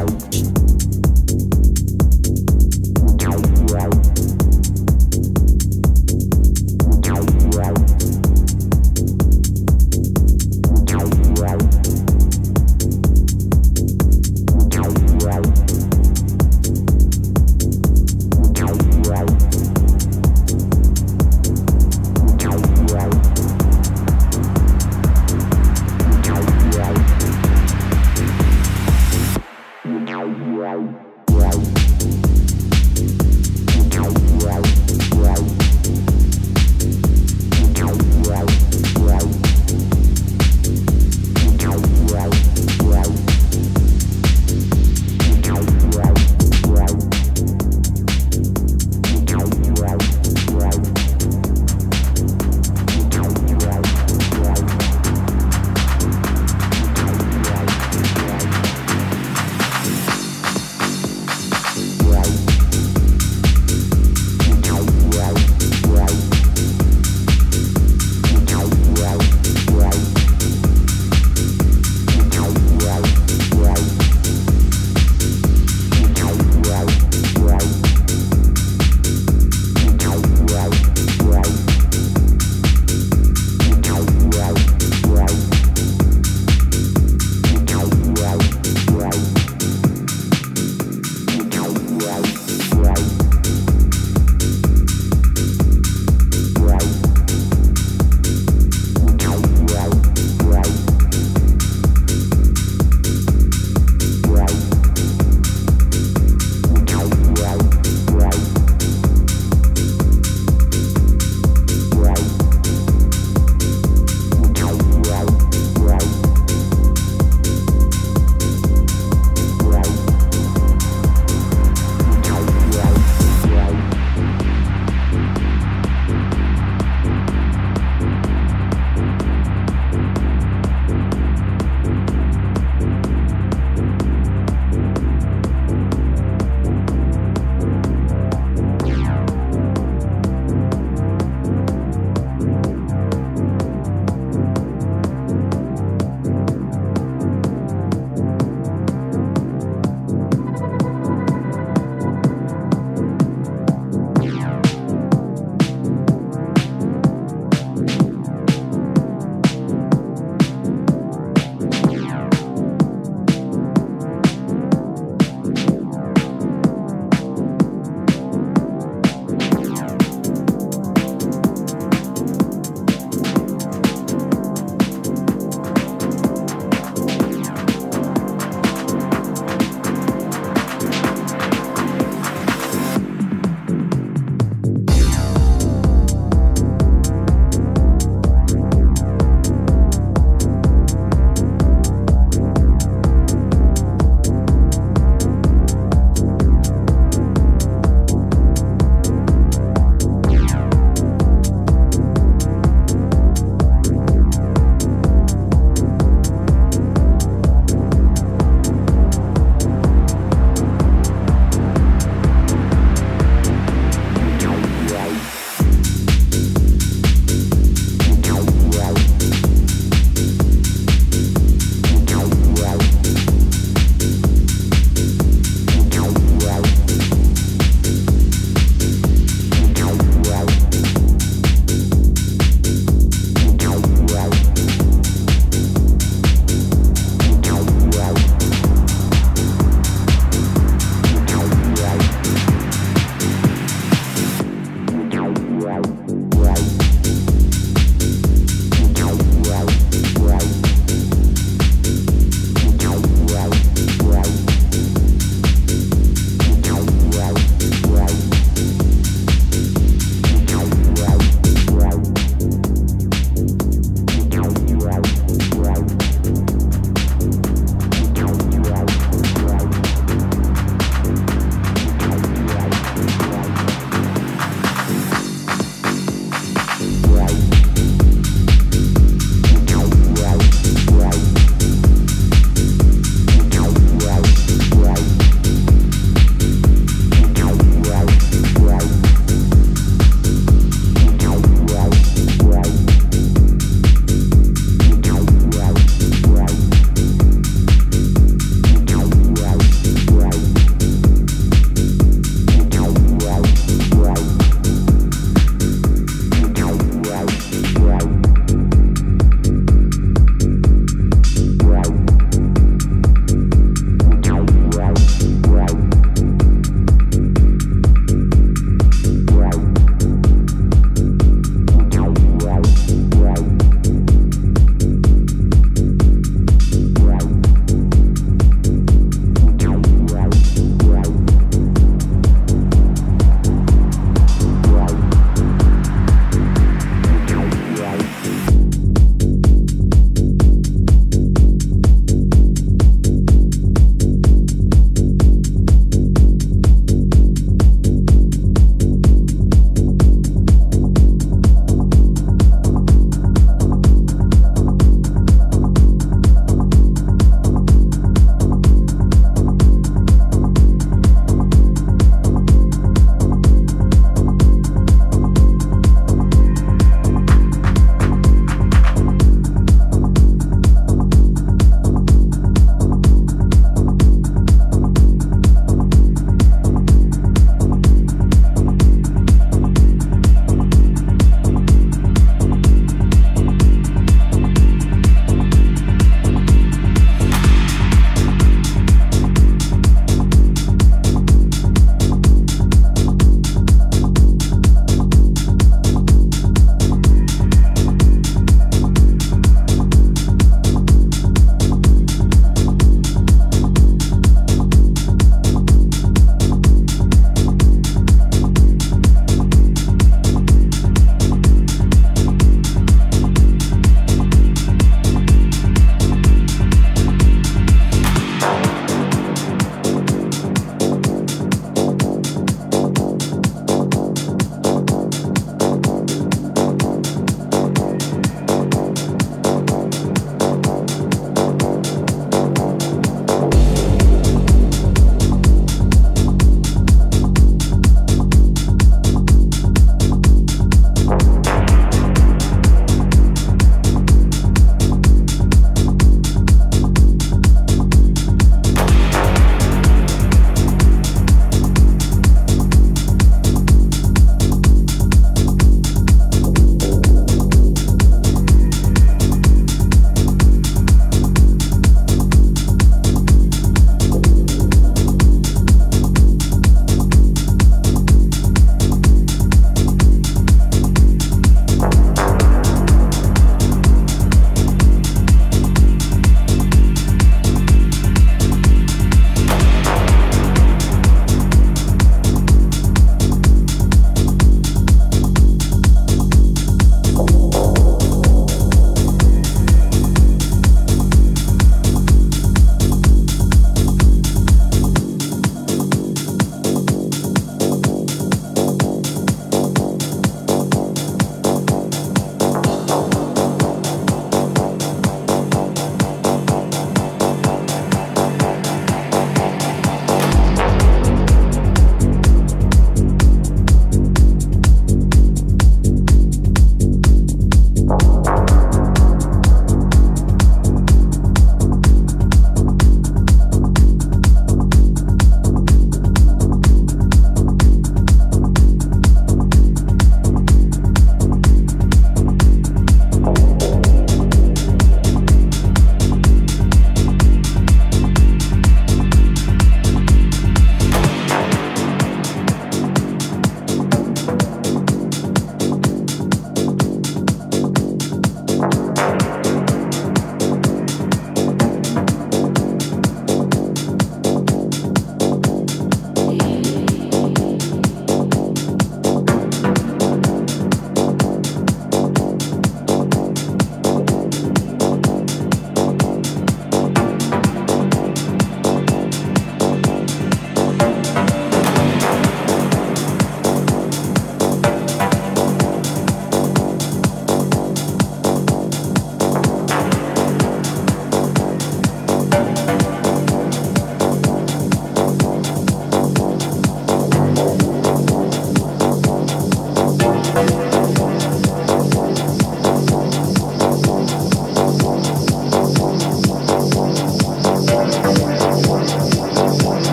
Música